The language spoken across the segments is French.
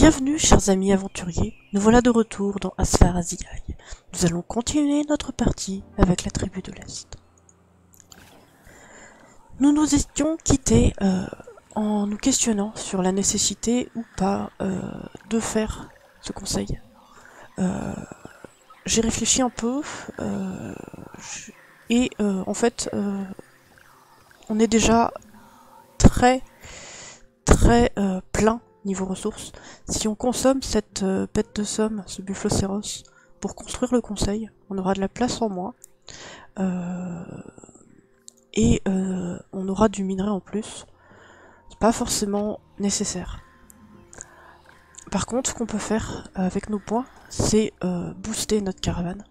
Bienvenue, chers amis aventuriers. Nous voilà de retour dans Asfar Aziyai. Nous allons continuer notre partie avec la tribu de l'Est. Nous nous étions quittés euh, en nous questionnant sur la nécessité ou pas euh, de faire ce conseil. Euh, J'ai réfléchi un peu et en fait, on est déjà très très plein niveau ressources. Si on consomme cette euh, bête de somme, ce bufflocéros, pour construire le conseil, on aura de la place en moins. Euh, et euh, on aura du minerai en plus. C'est pas forcément nécessaire. Par contre, ce qu'on peut faire euh, avec nos points, c'est booster notre caravane.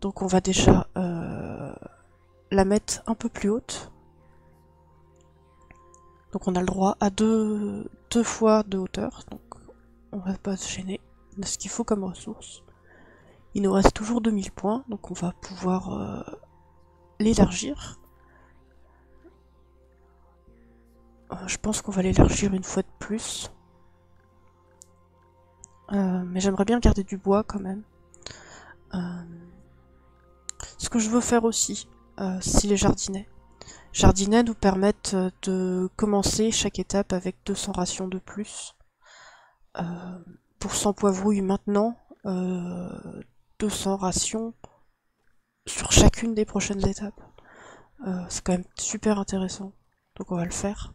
Donc on va déjà la mettre un peu plus haute. Donc on a le droit à deux, fois de hauteur, donc on va pas se gêner. A ce qu'il faut comme ressource. Il nous reste toujours 2000 points, donc on va pouvoir euh, l'élargir. Euh, je pense qu'on va l'élargir une fois de plus. Euh, mais j'aimerais bien garder du bois quand même. Ce que je veux faire aussi, c'est les jardinets. Jardinets nous permettent euh, de commencer chaque étape avec 200 rations de plus. Euh, pour 100 poivrouilles maintenant, euh, 200 rations sur chacune des prochaines étapes. Euh, c'est quand même super intéressant. Donc on va le faire.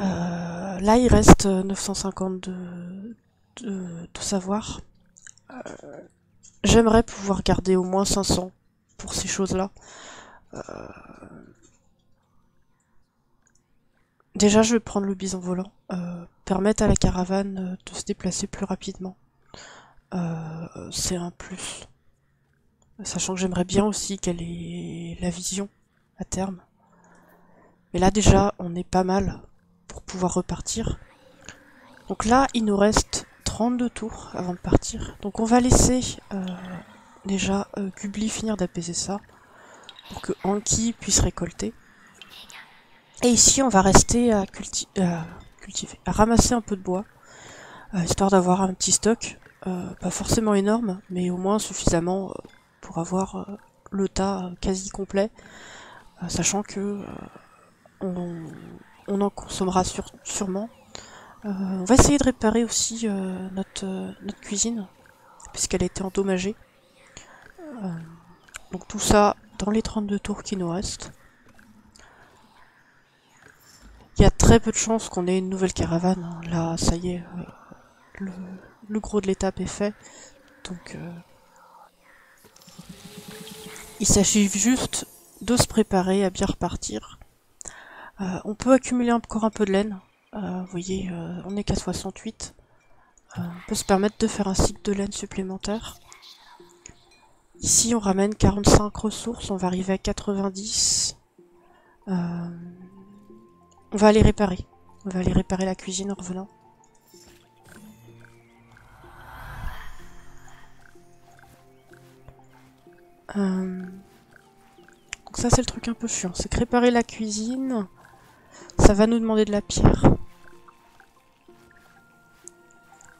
Euh, là il reste 950 de, de, savoir. Euh, J'aimerais pouvoir garder au moins 500 pour ces choses-là. Euh, Déjà, je vais prendre le bison volant. Euh, permettre à la caravane euh, de se déplacer plus rapidement. C'est un plus. Sachant que j'aimerais bien aussi qu'elle ait la vision à terme. Mais là, déjà, on est pas mal pour pouvoir repartir. Donc là, il nous reste 32 tours avant de partir. Donc on va laisser déjà euh, Gubli finir d'apaiser ça pour que Anki puisse récolter. Et ici, on va rester à, à cultiver, à ramasser un peu de bois, euh, histoire d'avoir un petit stock, euh, pas forcément énorme, mais au moins suffisamment euh, pour avoir euh, le tas euh, quasi complet, euh, sachant que euh, on, en consommera sûrement. Euh, on va essayer de réparer aussi euh, notre, euh, cuisine, puisqu'elle a été endommagée. Euh, donc tout ça dans les 32 tours qui nous restent. Il y a très peu de chances qu'on ait une nouvelle caravane. hein. Là, ça y est, euh, le, gros de l'étape est fait. Donc, euh, il s'agit juste de se préparer à bien repartir. Euh, on peut accumuler encore un peu de laine. Vous voyez, on est qu'à 68. Euh, on peut se permettre de faire un cycle de laine supplémentaire. Ici, on ramène 45 ressources, on va arriver à 90. Euh, on va aller réparer. On va aller réparer la cuisine en revenant. Euh, Donc ça c'est le truc un peu chiant, c'est que réparer la cuisine, ça va nous demander de la pierre.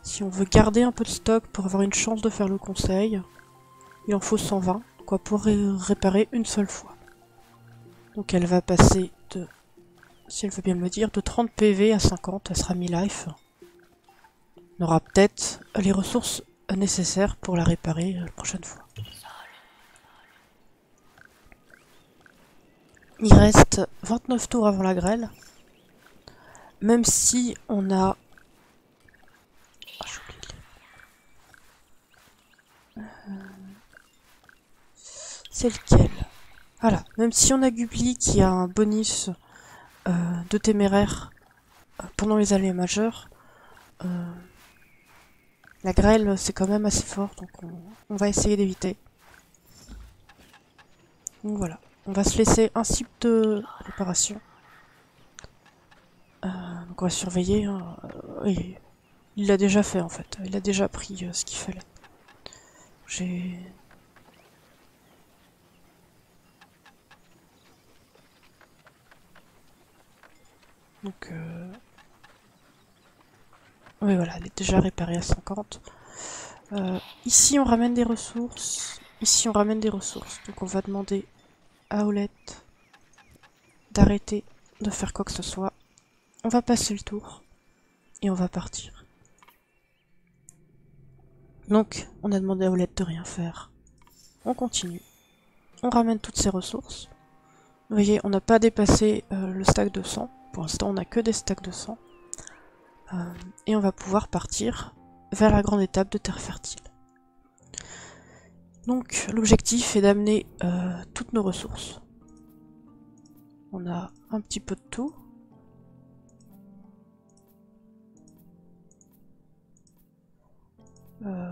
Si on veut garder un peu de stock pour avoir une chance de faire le conseil, il en faut 120, quoi pour ré- réparer une seule fois. Donc elle va passer de, si elle veut bien me dire, de 30 PV à 50, elle sera mi-life. On aura peut-être les ressources nécessaires pour la réparer euh, la prochaine fois. Il reste 29 tours avant la grêle. Même si on a... Ah, j'ai oublié de lire. Euh, C'est lequel Voilà. Même si on a Gubli qui a un bonus euh, de téméraire euh, pendant les allées majeures, euh, la grêle c'est quand même assez fort, donc on, va essayer d'éviter. Donc voilà. On va se laisser un cycle de réparation. Donc on va surveiller. hein, il l'a déjà fait en fait. Il a déjà pris ce qu'il fallait. J'ai. Donc. Euh... Oui, voilà, elle est déjà réparée à 50. Euh, ici, on ramène des ressources. Ici, on ramène des ressources. Donc, on va demander à Olette d'arrêter de faire quoi que ce soit. On va passer le tour. Et on va partir. Donc, on a demandé à Olette de rien faire. On continue. On ramène toutes ces ressources. Vous voyez, on n'a pas dépassé euh, le stack de 100. Pour l'instant, on n'a que des stacks de 100. Euh, et on va pouvoir partir vers la grande étape de terre fertile. Donc l'objectif est d'amener euh, toutes nos ressources. On a un petit peu de tout. Euh,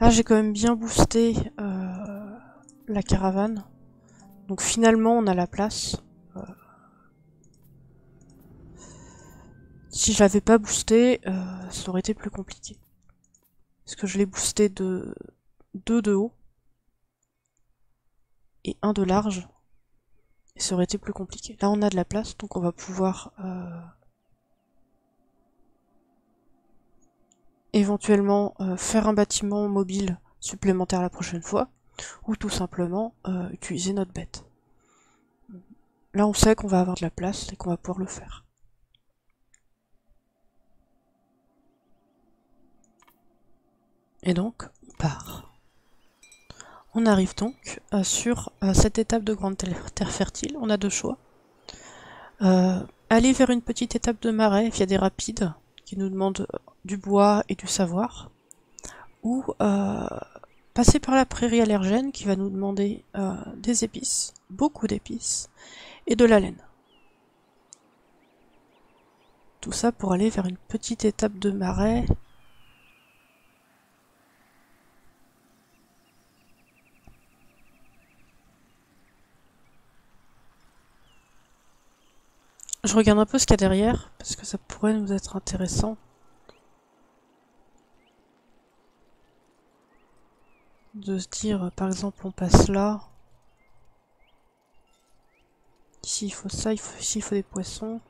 là j'ai quand même bien boosté la caravane. Donc finalement on a la place. Si je l'avais pas boosté, euh, ça aurait été plus compliqué. Parce que je l'ai boosté de 2 de haut et 1 de large. Et ça aurait été plus compliqué. Là on a de la place, donc on va pouvoir euh, éventuellement euh, faire un bâtiment mobile supplémentaire la prochaine fois, ou tout simplement utiliser notre bête. Là on sait qu'on va avoir de la place et qu'on va pouvoir le faire. Et donc, on part. On arrive donc euh, sur euh, cette étape de grande terre fertile. On a deux choix. Euh, aller vers une petite étape de marais via des rapides qui nous demandent du bois et du savoir. Ou passer par la prairie allergène qui va nous demander des épices, beaucoup d'épices, et de la laine. Tout ça pour aller vers une petite étape de marais Je regarde un peu ce qu'il y a derrière, parce que ça pourrait nous être intéressant. De se dire, par exemple, on passe là. Ici, il faut ça, ici, il faut des poissons.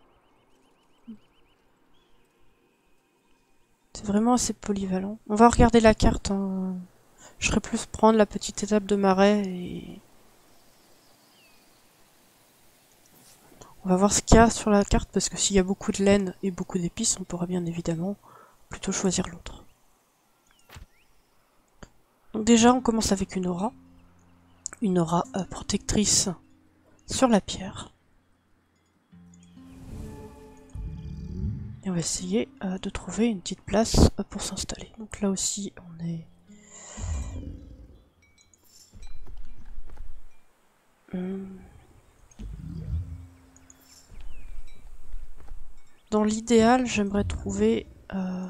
C'est vraiment assez polyvalent. On va regarder la carte. Hein. Je serais plus prendre la petite étape de marais et On va voir ce qu'il y a sur la carte, parce que s'il y a beaucoup de laine et beaucoup d'épices, on pourra bien évidemment plutôt choisir l'autre. Donc déjà, on commence avec une aura. Une aura euh, protectrice sur la pierre. Et on va essayer euh, de trouver une petite place euh, pour s'installer. Donc là aussi, on est... Dans l'idéal, j'aimerais trouver euh,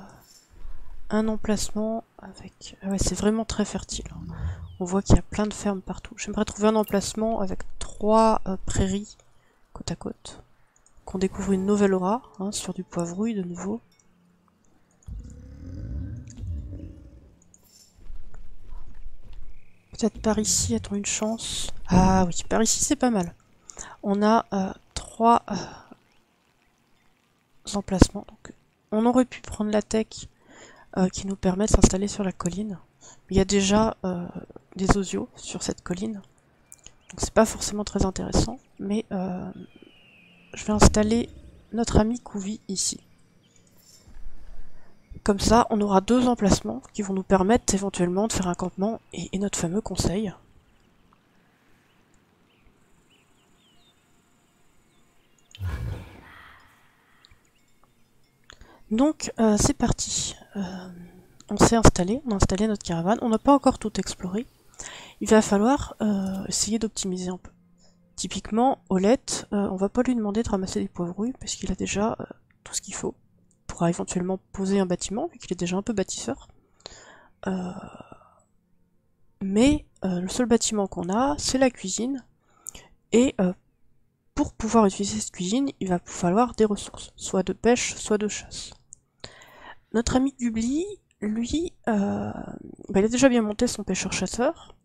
un emplacement avec... Ah ouais, c'est vraiment très fertile. Hein. On voit qu'il y a plein de fermes partout. J'aimerais trouver un emplacement avec trois euh, prairies côte à côte. Qu'on découvre une nouvelle aura, hein, sur du poivrouille de nouveau. Peut-être par ici, a-t-on une chance Ah oui, par ici c'est pas mal. On a euh, trois emplacements. On aurait pu prendre la tech euh, qui nous permet de s'installer sur la colline. Il y a déjà euh, des osios sur cette colline. Donc c'est pas forcément très intéressant. Mais euh, je vais installer notre ami Couvi ici. Comme ça, on aura deux emplacements qui vont nous permettre éventuellement de faire un campement et notre fameux conseil. Donc euh, c'est parti. Euh, on s'est installé, on a installé notre caravane. On n'a pas encore tout exploré. Il va falloir euh, essayer d'optimiser un peu. Typiquement, Olette, on va pas lui demander de ramasser des poivrouilles parce qu'il a déjà tout ce qu'il faut. Il pourra éventuellement poser un bâtiment vu qu'il est déjà un peu bâtisseur. mais le seul bâtiment qu'on a, c'est la cuisine. Et pour pouvoir utiliser cette cuisine, il va falloir des ressources, soit de pêche, soit de chasse. Notre ami Dubli, lui, euh, bah, il a déjà bien monté son pêcheur-chasseur.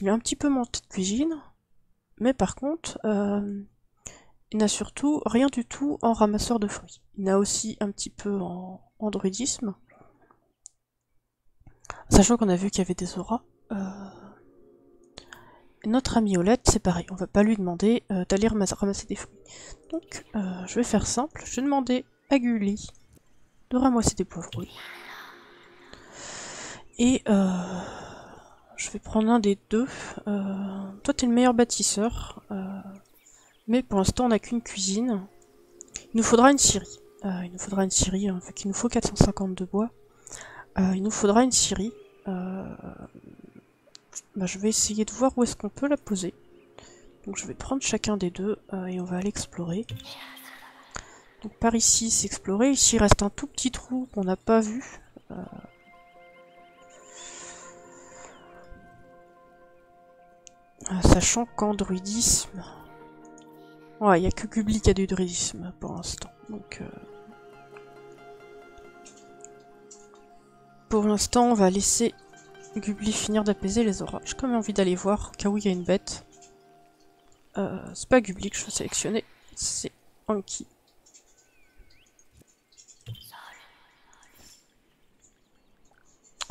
Il a un petit peu monté de cuisine. Mais par contre, euh, il n'a surtout rien du tout en ramasseur de fruits. Il n'a aussi un petit peu en, druidisme. Sachant qu'on a vu qu'il y avait des auras. Euh, notre ami Olette, c'est pareil, on va pas lui demander d'aller ramasser des fruits. Donc, je vais faire simple, je vais demander à Gulli de ramasser des poivrons. Et je vais prendre un des deux. toi, t'es le meilleur bâtisseur. Mais pour l'instant, on n'a qu'une cuisine. Il nous faudra une scierie. Euh, il nous faudra une scierie, hein, fait qu'il nous faut 450 de bois. Euh, il nous faudra une scierie. Euh, bah, je vais essayer de voir où est-ce qu'on peut la poser. Donc je vais prendre chacun des deux et on va aller explorer. Donc par ici, c'est explorer. Ici, il reste un tout petit trou qu'on n'a pas vu. Sachant qu'en druidisme, Ouais, il n'y a que Gubli qui a du druidisme pour l'instant. Donc, euh, Pour l'instant, on va laisser Gubli finir d'apaiser les auras. J'ai quand même envie d'aller voir, au cas où il y a une bête. Euh, c'est pas Gubli que je veux sélectionner, c'est Anki.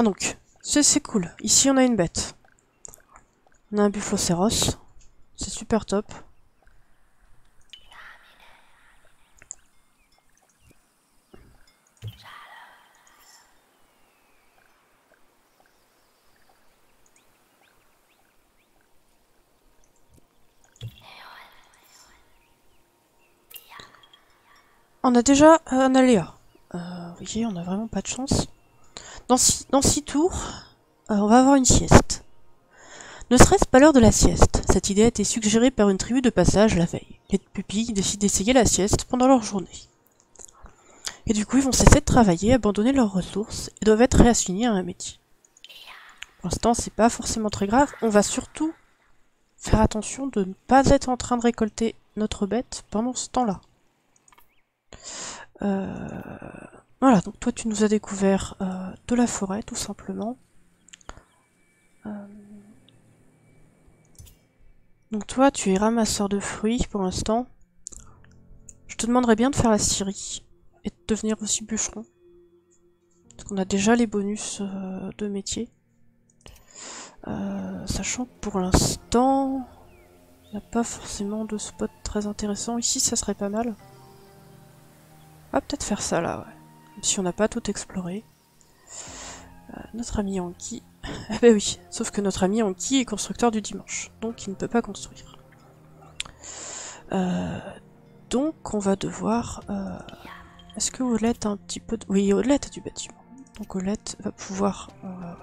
Ah donc, c'est cool. Ici, on a une bête. On a un bufflocéros. C'est super top. On a déjà un aléa. Euh, vous voyez, on a vraiment pas de chance. Dans six, tours, euh, on va avoir une sieste. Ne serait-ce pas l'heure de la sieste? Cette idée a été suggérée par une tribu de passage la veille. Les pupilles décident d'essayer la sieste pendant leur journée. Et du coup, ils vont cesser de travailler, abandonner leurs ressources et doivent être réassignés à un métier. Pour l'instant, c'est pas forcément très grave. On va surtout faire attention de ne pas être en train de récolter notre bête pendant ce temps-là. Euh, voilà, donc toi tu nous as découvert euh, de la forêt tout simplement. Euh, donc toi tu es ramasseur de fruits pour l'instant. Je te demanderais bien de faire la scierie et de devenir aussi bûcheron. Parce qu'on a déjà les bonus de métier. sachant que pour l'instant, il n'y a pas forcément de spot très intéressant. Ici ça serait pas mal. On va peut-être faire ça là, ouais. Si on n'a pas tout exploré. Euh, notre ami Anki... ah bah oui, sauf que notre ami Anki est constructeur du dimanche, donc il ne peut pas construire. Euh, donc on va devoir... Euh, est-ce que Olette a un petit peu de... Oui, Olette a du bâtiment. Donc Olette va pouvoir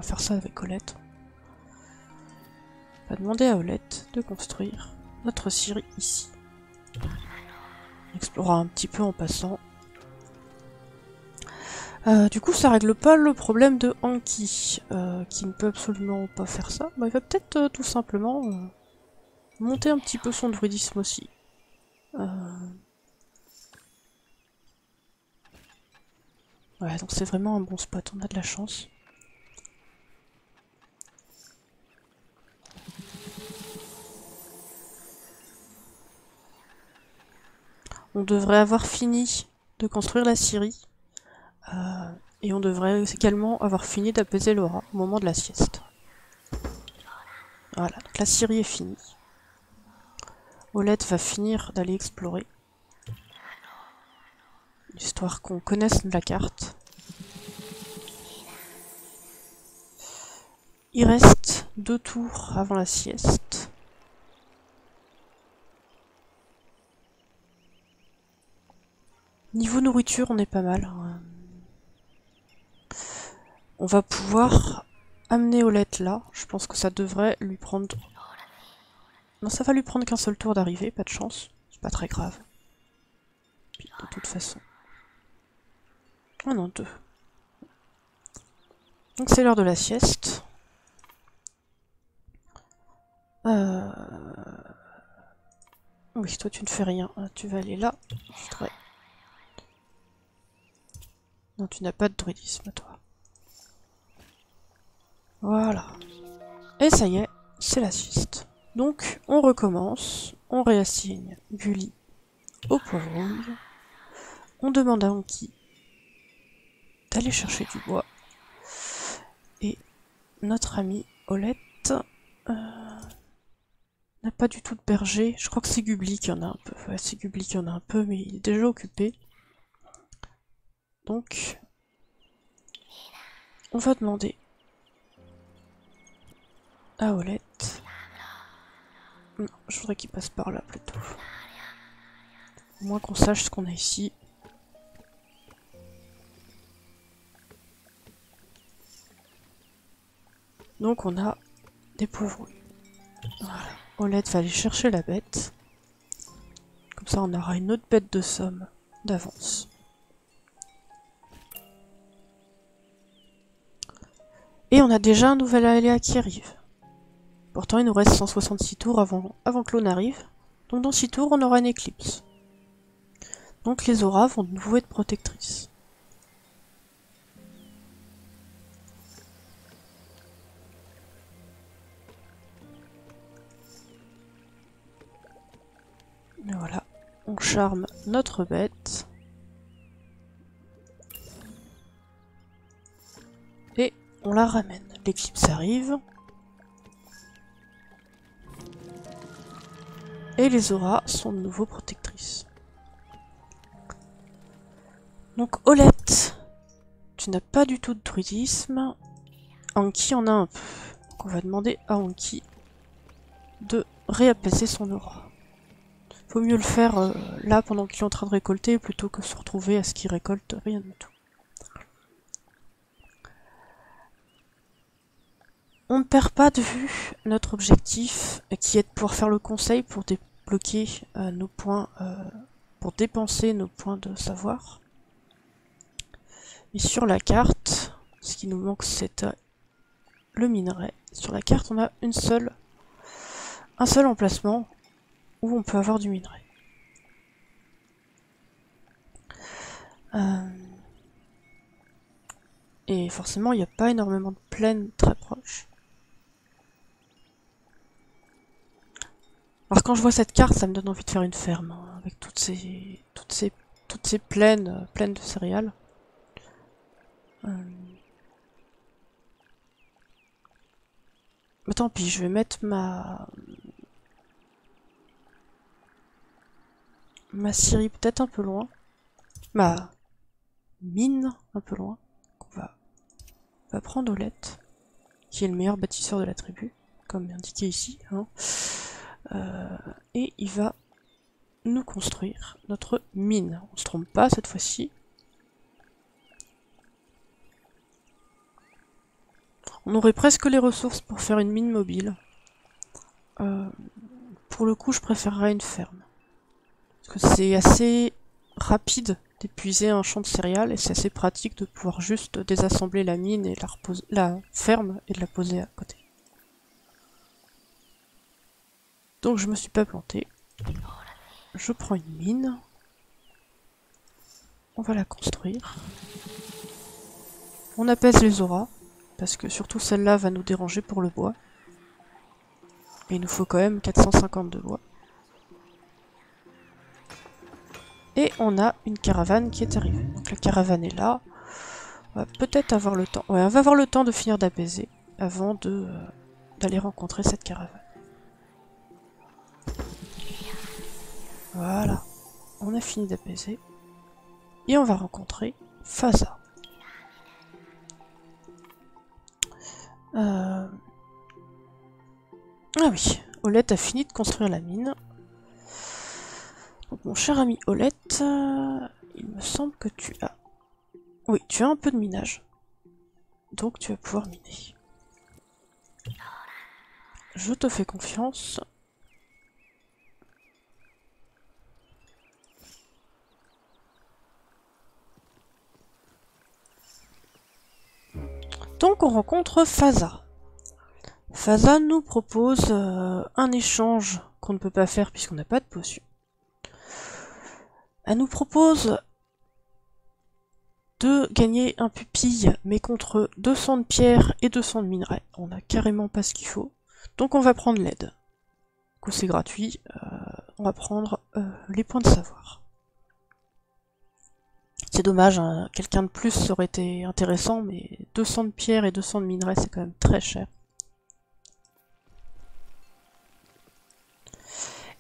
faire ça avec Olette. On va demander à Olette de construire notre scierie ici. On explorera un petit peu en passant. Euh, du coup, ça règle pas le problème de Anki, euh, qui ne peut absolument pas faire ça. Bah, il va peut-être euh, tout simplement monter un petit peu son druidisme aussi. Ouais, donc c'est vraiment un bon spot, on a de la chance. On devrait avoir fini de construire la Syrie. Euh, et on devrait également avoir fini d'apaiser l'aura au moment de la sieste. Voilà, donc la Syrie est finie. Olette va finir d'aller explorer. Histoire qu'on connaisse la carte. Il reste deux tours avant la sieste. Niveau nourriture, on est pas mal. On va pouvoir amener Olette là. Je pense que ça devrait lui prendre... Non, ça va lui prendre qu'un seul tour d'arrivée, pas de chance. C'est pas très grave. de toute façon. Oh non, deux. Donc c'est l'heure de la sieste. Euh... Oui, toi tu ne fais rien. Tu vas aller là. Non, tu n'as pas de druidisme, toi. Voilà. Et ça y est, c'est la sieste. Donc, on recommence, on réassigne Gulli au poivre rouge. On demande à Anki d'aller chercher du bois. Et notre ami Olette euh, n'a pas du tout de berger. Je crois que c'est Gubli qui en a un peu. Ouais, c'est Gubli qui en a un peu, mais il est déjà occupé. Donc, on va demander à Olette. Non, je voudrais qu'il passe par là plutôt. Au moins qu'on sache ce qu'on a ici. Donc on a des poivrons. Voilà. Olette va aller chercher la bête. Comme ça on aura une autre bête de somme d'avance. Et on a déjà un nouvel aléa qui arrive. Pourtant il nous reste 166 tours avant, avant que l'eau n'arrive. Donc dans 6 tours on aura une éclipse. Donc les auras vont de nouveau être protectrices. Voilà, on charme notre bête. Et on la ramène. L'éclipse arrive. Et les auras sont de nouveau protectrices. Donc Olette, tu n'as pas du tout de druidisme. Anki en a un peu. Donc on va demander à Anki de réapaiser son aura. Faut mieux le faire euh, là pendant qu'il est en train de récolter plutôt que se retrouver à ce qu'il récolte rien du tout. On ne perd pas de vue notre objectif qui est de pouvoir faire le conseil pour débloquer euh, nos points, euh, pour dépenser nos points de savoir. Et sur la carte, ce qui nous manque c'est le minerai. Sur la carte on a une seule, un seul emplacement où on peut avoir du minerai. Euh, et forcément, il n'y a pas énormément de plaines très proches. Alors quand je vois cette carte, ça me donne envie de faire une ferme, hein, avec toutes ces, toutes ces, toutes ces plaines, euh, de céréales. Mais tant pis, je vais mettre ma, ma scierie peut-être un peu loin. Ma mine un peu loin. On va, va prendre Olette, qui est le meilleur bâtisseur de la tribu, comme indiqué ici. Hein. Euh, et il va nous construire notre mine. On se trompe pas cette fois-ci. On aurait presque les ressources pour faire une mine mobile. Euh, pour le coup, je préférerais une ferme que c'est assez rapide d'épuiser un champ de céréales et c'est assez pratique de pouvoir juste désassembler la mine et la, la ferme et de la poser à côté. Donc je me suis pas planté. Je prends une mine. On va la construire. On apaise les auras, parce que surtout celle-là va nous déranger pour le bois. Et il nous faut quand même 450 de bois. Et on a une caravane qui est arrivée. Donc la caravane est là. On va peut-être avoir le temps. Ouais, on va avoir le temps de finir d'apaiser avant euh, d'aller rencontrer cette caravane. Voilà. On a fini d'apaiser. Et on va rencontrer Faza. Euh... Ah oui, Olette a fini de construire la mine. Donc mon cher ami Olette, euh, il me semble que tu as... Oui, tu as un peu de minage. Donc tu vas pouvoir miner. Je te fais confiance. Donc on rencontre Faza. Faza nous propose euh, un échange qu'on ne peut pas faire puisqu'on n'a pas de potion. Elle nous propose de gagner un pupille, mais contre 200 de pierre et 200 de minerai. On a carrément pas ce qu'il faut. Donc on va prendre l'aide. C'est gratuit. Euh, on va prendre euh, les points de savoir. C'est dommage, hein, quelqu'un de plus aurait été intéressant, mais 200 de pierre et 200 de minerais, c'est quand même très cher.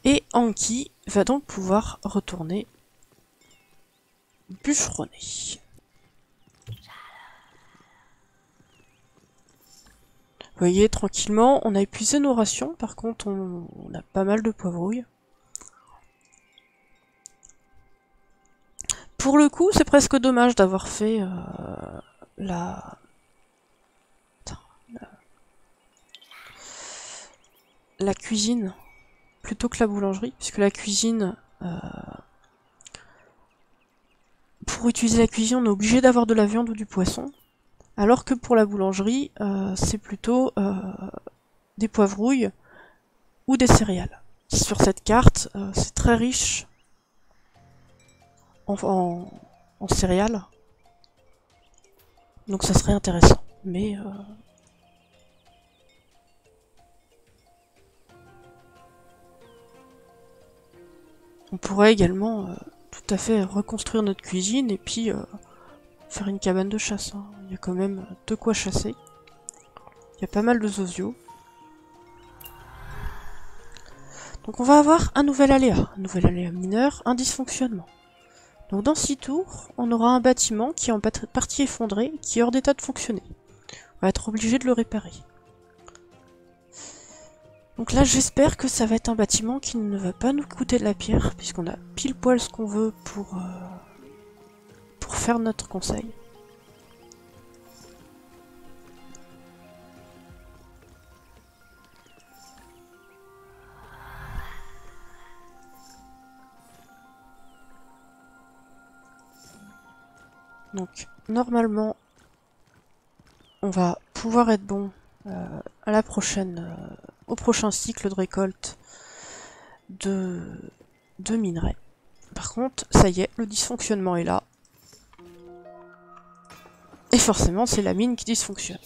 Et Anki va donc pouvoir retourner bûcheronner. Voyez, tranquillement, on a épuisé nos rations, par contre on, a pas mal de poivrouilles. Pour le coup, c'est presque dommage d'avoir fait euh, la... cuisine plutôt que la boulangerie, puisque la cuisine... Euh, pour utiliser la cuisine, on est obligé d'avoir de la viande ou du poisson. Alors que pour la boulangerie, euh, c'est plutôt des poivrouilles ou des céréales. Sur cette carte, c'est très riche en, céréales. Donc ça serait intéressant. Mais... On pourrait également tout à fait reconstruire notre cuisine et puis faire une cabane de chasse. Hein. Il y a quand même de quoi chasser. Il y a pas mal de zozio. Donc on va avoir un nouvel aléa, un nouvel aléa mineur, un dysfonctionnement. Donc dans 6 tours, on aura un bâtiment qui est en partie effondré, qui est hors d'état de fonctionner. On va être obligé de le réparer. Donc là j'espère que ça va être un bâtiment qui ne va pas nous coûter de la pierre, puisqu'on a pile poil ce qu'on veut pour... Euh, pour faire notre conseil. Donc normalement on va pouvoir être bon euh, à la prochaine euh, au prochain cycle de récolte de, minerais. Par contre, ça y est, le dysfonctionnement est là. Et forcément, c'est la mine qui dysfonctionne.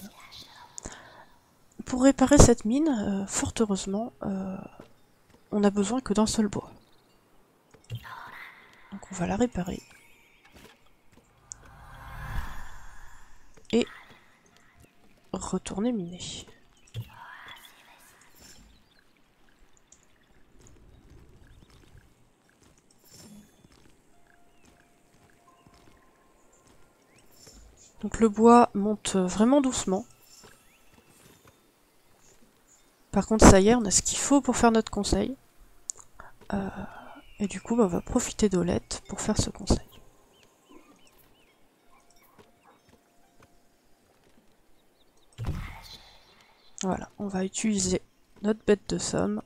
Pour réparer cette mine, euh, fort heureusement, on n'a besoin que d'un seul bois. Donc on va la réparer. Et retourner miner. Donc le bois monte vraiment doucement. Par contre, ça y est, on a ce qu'il faut pour faire notre conseil. Euh, et du coup, bah, on va profiter d'Olette pour faire ce conseil. Voilà, on va utiliser notre bête de somme.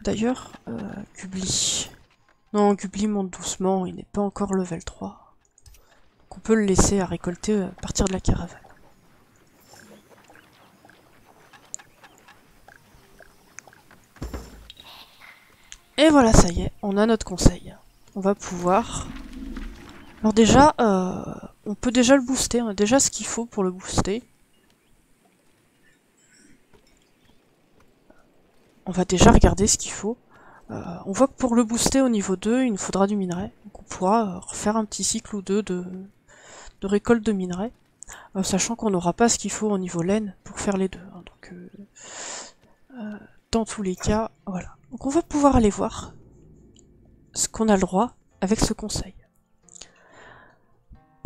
D'ailleurs, euh, Kubli, non, Gubli monte doucement, il n'est pas encore level 3. Donc on peut le laisser à récolter euh, à partir de la caravane. Et voilà, ça y est, on a notre conseil. On va pouvoir... Alors déjà, euh, on peut déjà le booster, on a déjà ce qu'il faut pour le booster. On va déjà regarder ce qu'il faut. Euh, on voit que pour le booster au niveau 2, il nous faudra du minerai. Donc on pourra euh, refaire un petit cycle ou deux de, récolte de minerai. Euh, sachant qu'on n'aura pas ce qu'il faut au niveau laine pour faire les deux. Hein. dans tous les cas, voilà. Donc on va pouvoir aller voir ce qu'on a le droit avec ce conseil.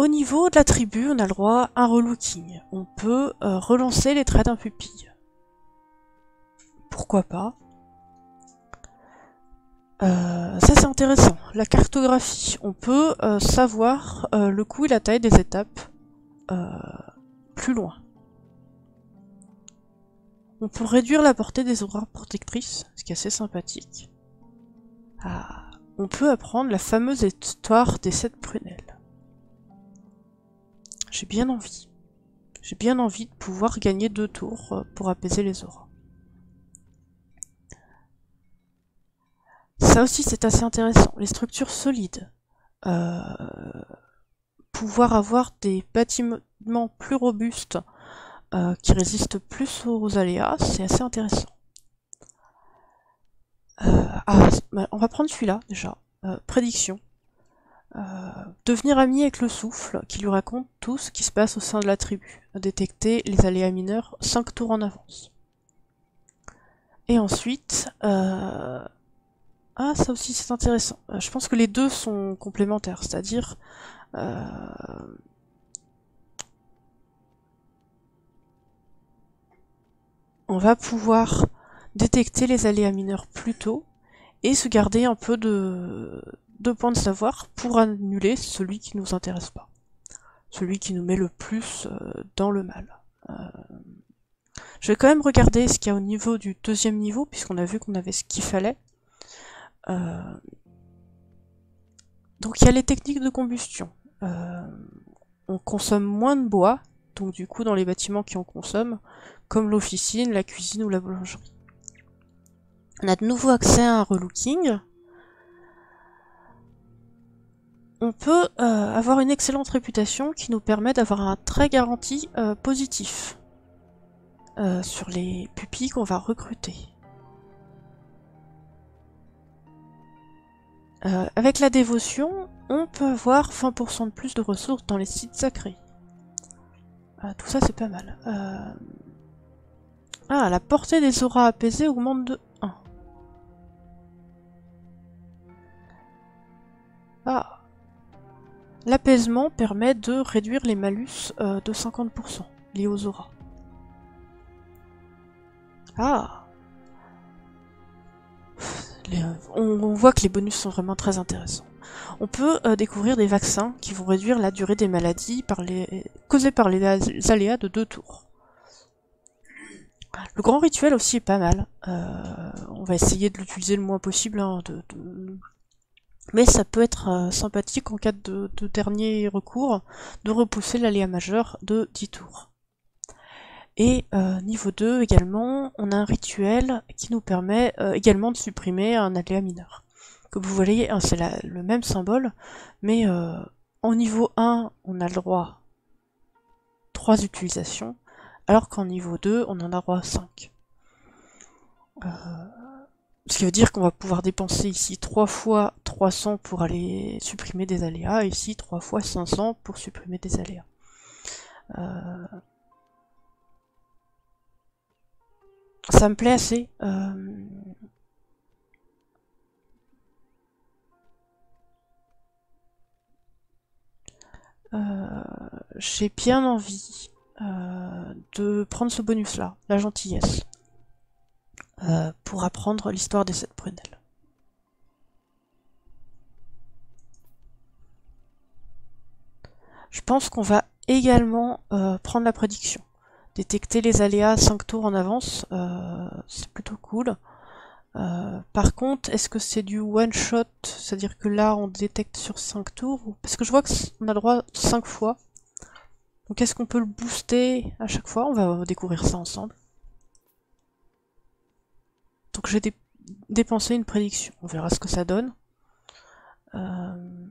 Au niveau de la tribu, on a le droit à un relooking. On peut relancer les traits d'un pupille. Pourquoi pas? Euh, ça c'est intéressant. La cartographie, on peut euh, savoir euh, le coût et la taille des étapes plus loin. On peut réduire la portée des aurores protectrices, ce qui est assez sympathique. Ah, on peut apprendre la fameuse histoire des sept prunelles. J'ai bien envie. J'ai bien envie de pouvoir gagner deux tours pour apaiser les auras. Ça aussi c'est assez intéressant. Les structures solides. Euh, pouvoir avoir des bâtiments plus robustes euh, qui résistent plus aux aléas, c'est assez intéressant. ah, bah, on va prendre celui-là déjà. prédiction. Devenir ami avec le souffle, qui lui raconte tout ce qui se passe au sein de la tribu. Détecter les aléas mineurs 5 tours en avance. Et ensuite, ah ça aussi c'est intéressant. je pense que les deux sont complémentaires, c'est-à-dire on va pouvoir détecter les aléas mineurs plus tôt et se garder un peu de, points de savoir pour annuler celui qui nous intéresse pas. Celui qui nous met le plus euh, dans le mal. Euh, je vais quand même regarder ce qu'il y a au niveau du deuxième niveau, puisqu'on a vu qu'on avait ce qu'il fallait. Euh, donc il y a les techniques de combustion. on consomme moins de bois, donc du coup dans les bâtiments qui en consomment, comme l'officine, la cuisine ou la boulangerie. On a de nouveau accès à un relooking. On peut euh, avoir une excellente réputation qui nous permet d'avoir un très garanti euh, positif euh, sur les pupilles qu'on va recruter. avec la dévotion, on peut avoir 20% de plus de ressources dans les sites sacrés. tout ça c'est pas mal. Ah, la portée des auras apaisées augmente de 1. Ah. L'apaisement permet de réduire les malus euh, de 50% liés aux auras. Ah on, voit que les bonus sont vraiment très intéressants. On peut euh, découvrir des vaccins qui vont réduire la durée des maladies causées par les aléas de deux tours. Le grand rituel aussi est pas mal. Euh, on va essayer de l'utiliser le moins possible. Hein, Mais ça peut être euh, sympathique en cas de, dernier recours de repousser l'aléa majeur de 10 tours. Et euh, niveau 2 également, on a un rituel qui nous permet également de supprimer un aléa mineur. Comme vous voyez, hein, c'est le même symbole, mais en niveau 1, on a le droit 3 utilisations, alors qu'en niveau 2, on en a droit à 5. Euh, ce qui veut dire qu'on va pouvoir dépenser ici 3 fois 300 pour aller supprimer des aléas, ici 3 fois 500 pour supprimer des aléas. Euh, ça me plaît assez. Euh, j'ai bien envie euh, de prendre ce bonus-là, la gentillesse, euh, pour apprendre l'histoire des sept prunelles. Je pense qu'on va également euh, prendre la prédiction. Détecter les aléas 5 tours en avance, c'est plutôt cool. par contre, est-ce que c'est du one shot, c'est-à-dire que là on détecte sur 5 tours Parce que je vois qu'on a le droit 5 fois. Donc est-ce qu'on peut le booster à chaque fois? On va découvrir ça ensemble. Donc j'ai dépensé une prédiction. On verra ce que ça donne. Euh,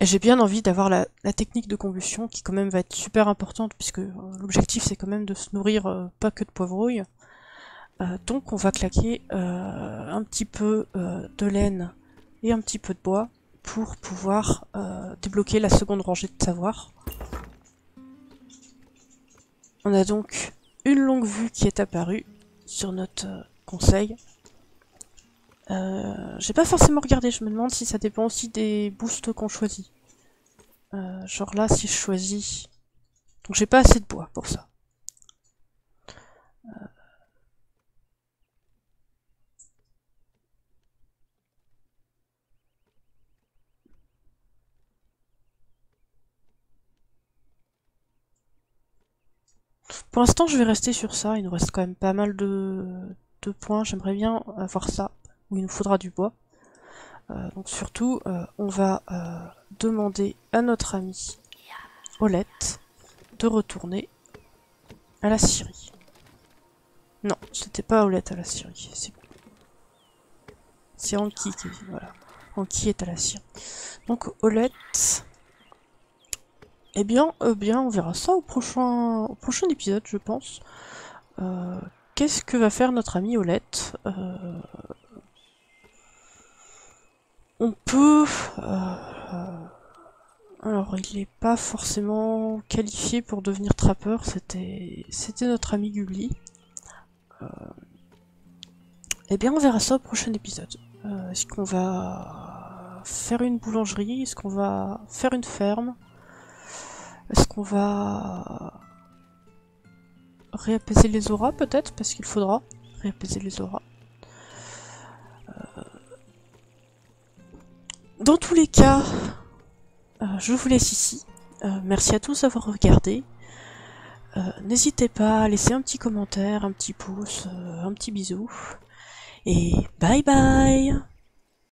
j'ai bien envie d'avoir la, technique de combustion qui quand même va être super importante puisque euh, l'objectif c'est quand même de se nourrir euh, pas que de poivrouille. donc on va claquer un petit peu de laine et un petit peu de bois pour pouvoir euh, débloquer la seconde rangée de savoir. On a donc une longue vue qui est apparue sur notre euh, conseil. Euh, J'ai pas forcément regardé, je me demande si ça dépend aussi des boosts qu'on choisit. Euh, genre là, si je choisis... Donc j'ai pas assez de bois pour ça. Pour l'instant, je vais rester sur ça. Il nous reste quand même pas mal de, points. J'aimerais bien avoir ça, où il nous faudra du bois. Euh, donc surtout, euh, on va euh, demander à notre ami Olette de retourner à la Syrie. Non, c'était pas Olette à la Syrie. C'est Anki qui voilà. Anki est à la Syrie. Donc Olette eh bien, euh, bien, on verra ça au prochain, au prochain épisode, je pense. Euh, qu'est-ce que va faire notre ami Olette euh, On peut... Euh, alors, il n'est pas forcément qualifié pour devenir trappeur, c'était c'était notre ami Gulli. Eh bien, on verra ça au prochain épisode. Est-ce qu'on va faire une boulangerie? Est-ce qu'on va faire une ferme? Est-ce qu'on va réapaiser les auras peut-être, parce qu'il faudra réapaiser les auras. Euh, dans tous les cas, euh, je vous laisse ici. Euh, merci à tous d'avoir regardé. N'hésitez pas à laisser un petit commentaire, un petit pouce, un petit bisou. Et bye bye